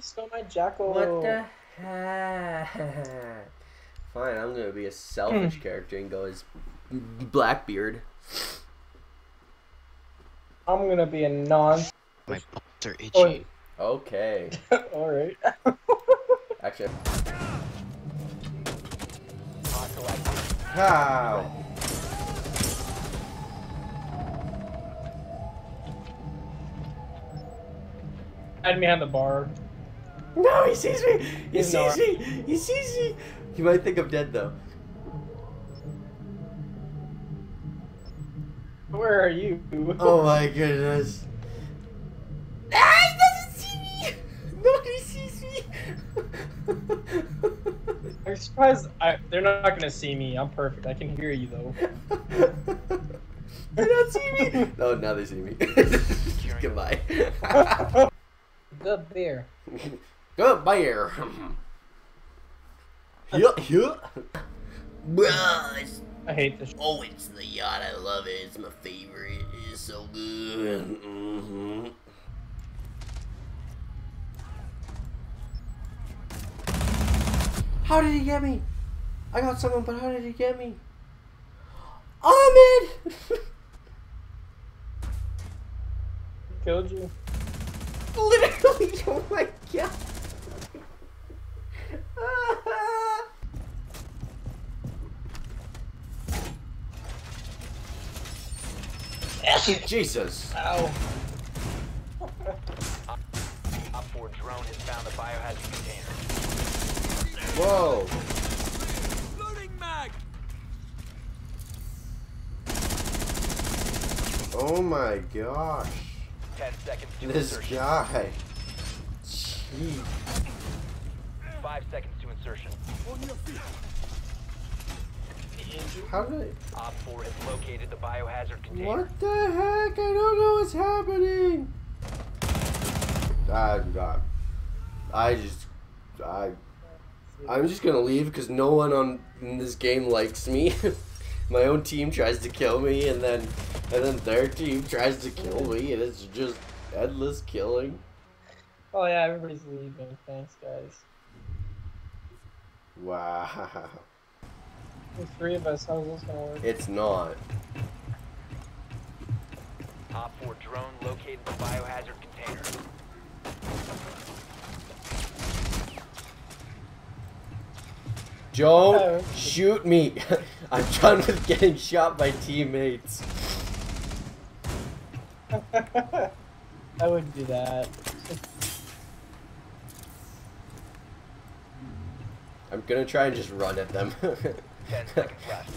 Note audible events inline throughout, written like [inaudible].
Someone stole my jackal. What the heck? Fine, I'm gonna be a selfish hmm. character and go as Blackbeard. I'm gonna be a non. My balls are Oh, itchy. Okay. [laughs] Alright. [laughs] Actually. How? Had me on the bar. No, he sees me. He He's sees not. me. He sees me. He might think I'm dead though. Where are you? Oh my goodness. Ah, he doesn't see me. Nobody sees me. I'm surprised I, they're not gonna see me. I'm perfect. I can hear you though. they don't see me. [laughs] Oh, now they see me. [laughs] Goodbye. [laughs] Good beer. Goodbye. [laughs] yeah, yeah. Bruh, it's- I hate this. Oh, it's the yacht. I love it. It's my favorite. It's so good. Mm -hmm. How did he get me? I got someone, but how did he get me? Ahmed! Killed you. [laughs] Literally, oh my god. Jesus. Ow. Op 4 drone has found the biohazard container. Whoa. Oh my gosh. 10 seconds to This insertion. guy. Jeez. 5 seconds to insertion. How did OPFOR has located the biohazard container. What the heck? I don't know what's happening. Ah, I, I, I just... I... I'm just gonna leave because no one on in this game likes me. [laughs] My own team tries to kill me, and then and then their team tries to kill me, and it's just endless killing. Oh yeah, everybody's leaving. Thanks, guys. Wow, [laughs] There's three of us. How's this gonna work? it's not. Op 4 drone located the biohazard container. Don't Oh. shoot me. [laughs] I'm done with getting shot by teammates. [laughs] I wouldn't do that. I'm gonna try and just run at them. [laughs] 10 seconds left.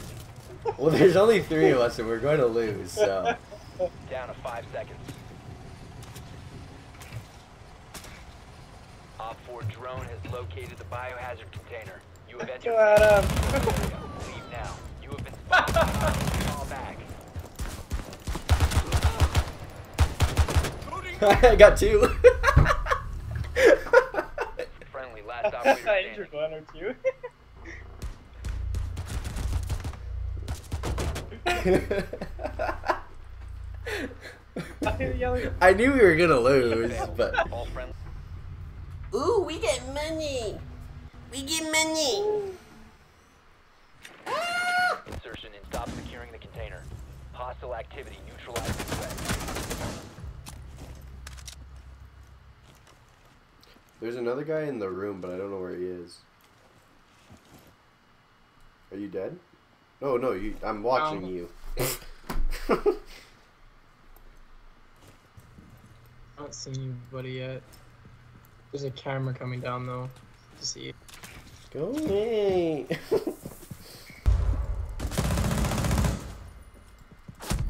[laughs] well, there's only three of us, and we're going to lose. So Down to 5 seconds. OPFOR drone has located the biohazard container. You have entered Go at him. Leave now. You have been spotted. Fall back. [laughs] I got two. Friendly last [laughs] operator I injured one or two. I hear yelling. [laughs] I knew we were gonna lose, but ooh, we get money. We get money. Insertion and stop securing the container. Hostile activity neutralize the threat. There's another guy in the room, but I don't know where he is. Are you dead? No, no, you. I'm watching No. you. [laughs] I haven't seen anybody yet. There's a camera coming down though. To see it. Go away. [laughs]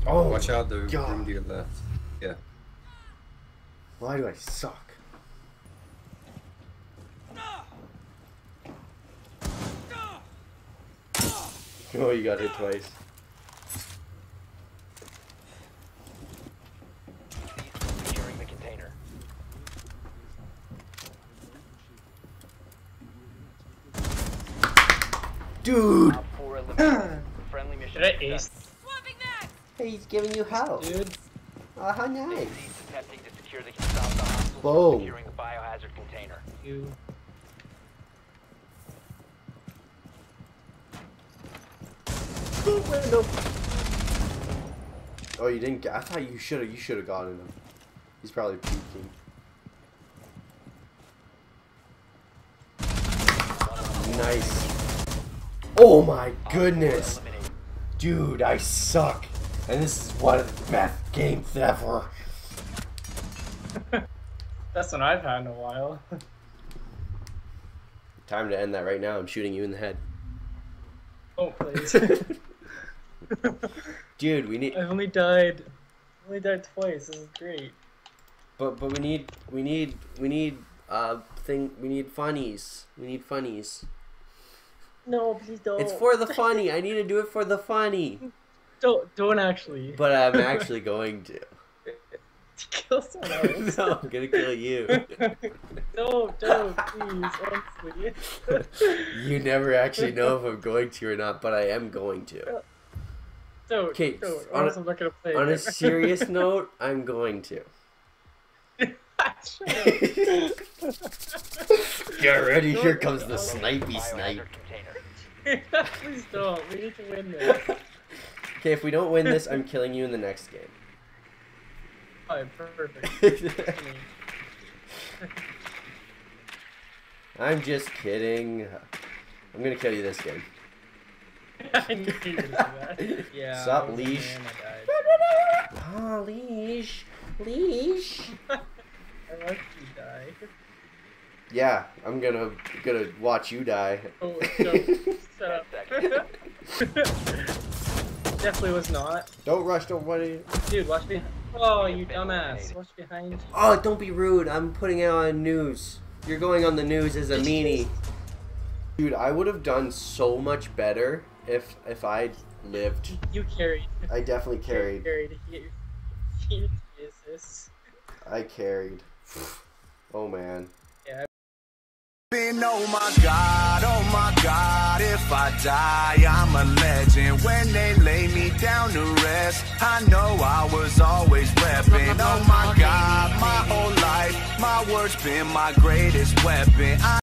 oh, Watch out, the God. room to your left. Yeah. Why do I suck? [laughs] Oh, you got hit twice. Securing the container. Dude! Op 4 [clears throat] eliminated. Friendly mission Did I ace, Hey, he's giving you help. dude? Oh, how nice. Teams attempting to secure the stop the hostile Boom. Securing the biohazard container. You. Window. Oh, you didn't get. I thought you should have. You should have gotten him. He's probably peeking. Nice. Oh my goodness. Dude, I suck. And this is one of the best games ever. [laughs] That's one I've had in a while. Time to end that right now. I'm shooting you in the head. Oh please. [laughs] Dude, we need I've only died. I've only died twice. This is great. but but we need we need we need uh thing we need funnies. We need funnies. No, please don't. It's for the funny. I need to do it for the funny. [laughs] Don't don't actually But I'm [laughs] actually going to. kill someone else. [laughs] no, I'm gonna kill you. don't don't please honestly. You never actually know if I'm going to or not, but I am going to. Don't. Okay, don't. on Or a- else I'm not gonna play. On a serious [laughs] note, I'm going to. Get ready, here Don't- comes the don't- snipey snipe. Container. Please don't. We need to win this. [laughs] Okay, if we don't win this, I'm killing you in the next game. Alright, perfect. [laughs] I'm just kidding. I'm gonna kill you this game. [laughs] I knew you were do that. Yeah. Sup, I was a leash? died. Oh, [laughs] leash, leash. [laughs] I watched you die. Yeah, I'm gonna gonna watch you die. Oh, no. Shut up. Definitely was not. Don't rush, don't worry. Dude, watch me. Oh, you dumbass. Watch behind you. Oh, don't be rude. I'm putting it on news. You're going on the news as a meanie. Dude, I would have done so much better if if I lived. You carried. I definitely carried. Carried. You, you is. I carried. Oh man. Been, oh my god, oh my god, if I die, I'm a legend. When they lay me down to rest, I know I was always reppin'. Oh my god, my whole life, my words been my greatest weapon. I